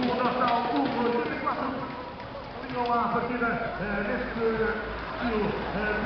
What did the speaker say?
do Natal Rubro 84. Ligam a partida neste eh, estilo. Eh,